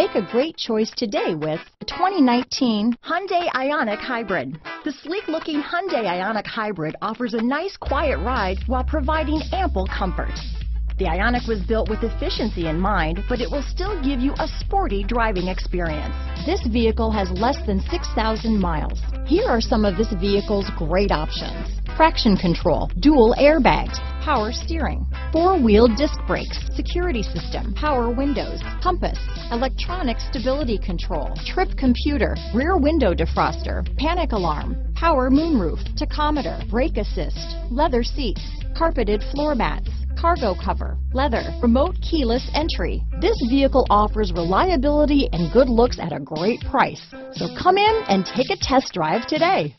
Make a great choice today with the 2019 Hyundai Ioniq Hybrid. The sleek-looking Hyundai Ioniq Hybrid offers a nice quiet ride while providing ample comfort. The Ioniq was built with efficiency in mind, but it will still give you a sporty driving experience. This vehicle has less than 6,000 miles. Here are some of this vehicle's great options. Traction control, dual airbags, power steering, four-wheel disc brakes, security system, power windows, compass, electronic stability control, trip computer, rear window defroster, panic alarm, power moonroof, tachometer, brake assist, leather seats, carpeted floor mats, cargo cover, leather, remote keyless entry. This vehicle offers reliability and good looks at a great price. So come in and take a test drive today.